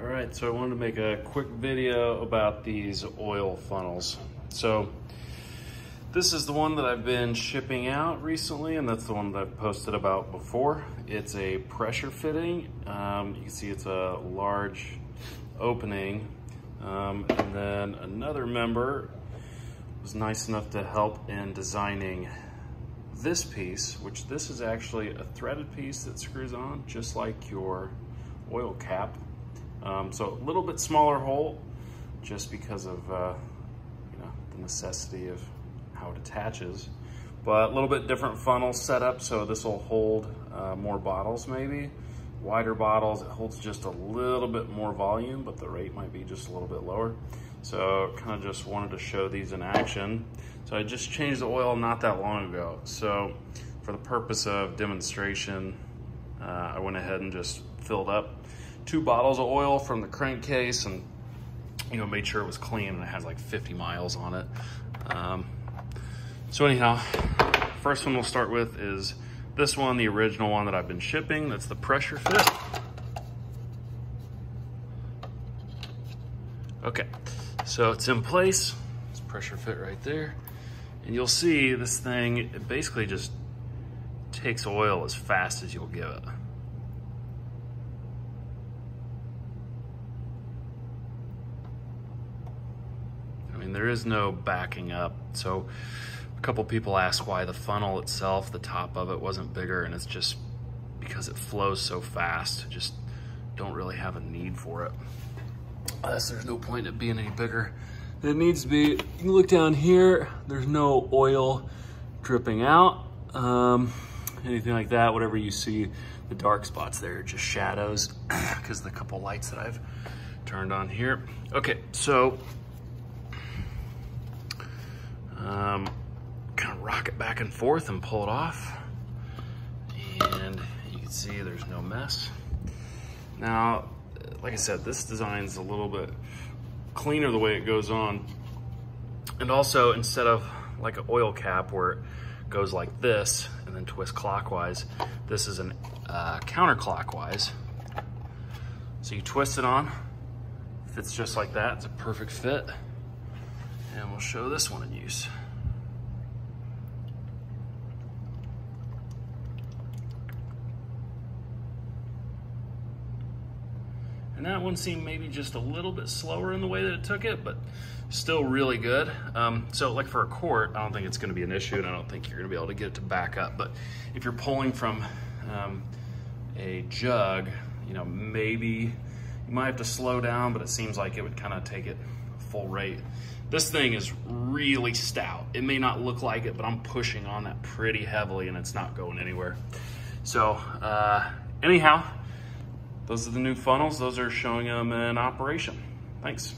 All right, so I wanted to make a quick video about these oil funnels. So this is the one that I've been shipping out recently, and that's the one that I've posted about before. It's a pressure fitting. Um, you can see it's a large opening. Um, and then another member was nice enough to help in designing this piece, which this is actually a threaded piece that screws on just like your oil cap. Um, so a little bit smaller hole just because of uh, you know the necessity of how it attaches. But a little bit different funnel setup, so this will hold uh, more bottles maybe. Wider bottles, it holds just a little bit more volume, but the rate might be just a little bit lower. So kind of just wanted to show these in action. So I just changed the oil not that long ago. So for the purpose of demonstration, uh, I went ahead and just filled up two bottles of oil from the crankcase and you know made sure it was clean and it has like 50 miles on it. Um, so anyhow, first one we'll start with is this one, the original one that I've been shipping. That's the pressure fit. Okay, so it's in place. It's pressure fit right there. And you'll see this thing, it basically just takes oil as fast as you'll give it. Mean, there is no backing up. So a couple people ask why the funnel itself, the top of it wasn't bigger and it's just because it flows so fast. Just don't really have a need for it. Unless there's no point in it being any bigger than it needs to be. You can look down here, there's no oil dripping out. Um, anything like that, whatever you see, the dark spots there are just shadows because the couple lights that I've turned on here. Okay, so um, kind of rock it back and forth and pull it off. And you can see there's no mess. Now, like I said, this design's a little bit cleaner the way it goes on. And also, instead of like an oil cap where it goes like this and then twist clockwise, this is an uh, counterclockwise. So you twist it on, fits just like that. It's a perfect fit. And we'll show this one in use. And that one seemed maybe just a little bit slower in the way that it took it, but still really good. Um, so like for a quart, I don't think it's gonna be an issue and I don't think you're gonna be able to get it to back up. But if you're pulling from um, a jug, you know, maybe you might have to slow down, but it seems like it would kind of take it full rate. This thing is really stout. It may not look like it, but I'm pushing on that pretty heavily and it's not going anywhere. So uh, anyhow, those are the new funnels. Those are showing them in operation. Thanks.